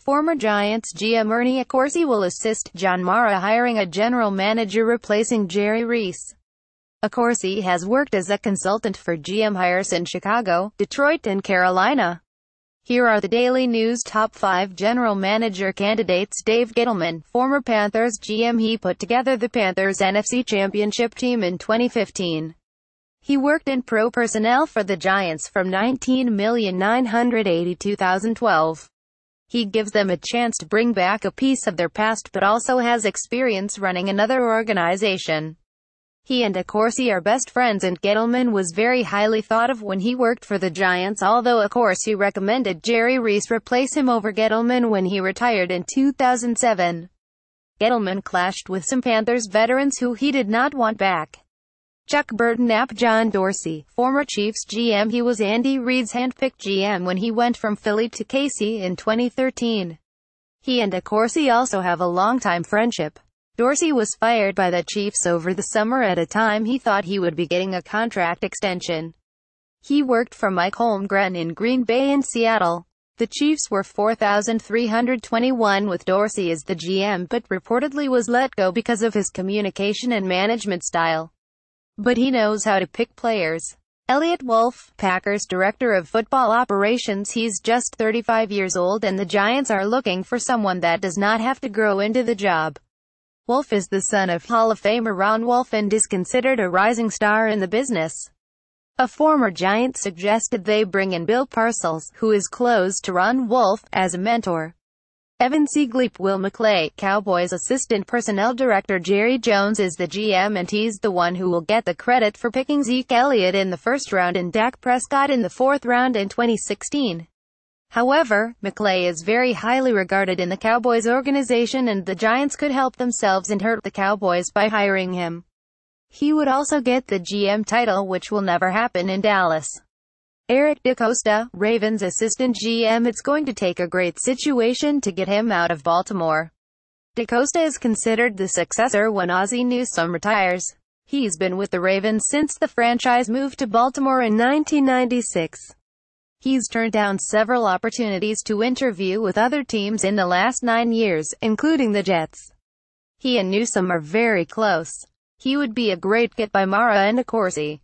Former Giants GM Ernie Accorsi will assist John Mara hiring a general manager replacing Jerry Reese. Accorsi has worked as a consultant for GM hires in Chicago, Detroit and Carolina. Here are the Daily News top 5 general manager candidates Dave Gettleman, former Panthers GM He put together the Panthers NFC Championship team in 2015. He worked in pro personnel for the Giants from 19,980,2012. He gives them a chance to bring back a piece of their past but also has experience running another organization. He and Accorsi are best friends and Gettleman was very highly thought of when he worked for the Giants although Accorsi recommended Jerry Reese replace him over Gettleman when he retired in 2007. Gettleman clashed with some Panthers veterans who he did not want back. Chuck Burton app John Dorsey, former Chiefs GM He was Andy Reid's handpicked GM when he went from Philly to KC in 2013. He and Accorsi also have a long-time friendship. Dorsey was fired by the Chiefs over the summer at a time he thought he would be getting a contract extension. He worked for Mike Holmgren in Green Bay and Seattle. The Chiefs were 4,321 with Dorsey as the GM but reportedly was let go because of his communication and management style but he knows how to pick players. Eliot Wolf, Packers Director of Football Operations He's just 35 years old and the Giants are looking for someone that does not have to grow into the job. Wolf is the son of Hall of Famer Ron Wolf and is considered a rising star in the business. A former Giant suggested they bring in Bill Parcells, who is close to Ron Wolf, as a mentor. Evan Seagleep Will McClay, Cowboys assistant personnel director Jerry Jones is the GM and he's the one who will get the credit for picking Zeke Elliott in the first round and Dak Prescott in the fourth round in 2016. However, McClay is very highly regarded in the Cowboys organization and the Giants could help themselves and hurt the Cowboys by hiring him. He would also get the GM title which will never happen in Dallas. Eric DeCosta, Ravens assistant GM It's going to take a great situation to get him out of Baltimore. DeCosta is considered the successor when Ozzie Newsome retires. He's been with the Ravens since the franchise moved to Baltimore in 1996. He's turned down several opportunities to interview with other teams in the last nine years, including the Jets. He and Newsome are very close. He would be a great get by Mara and Accorsi.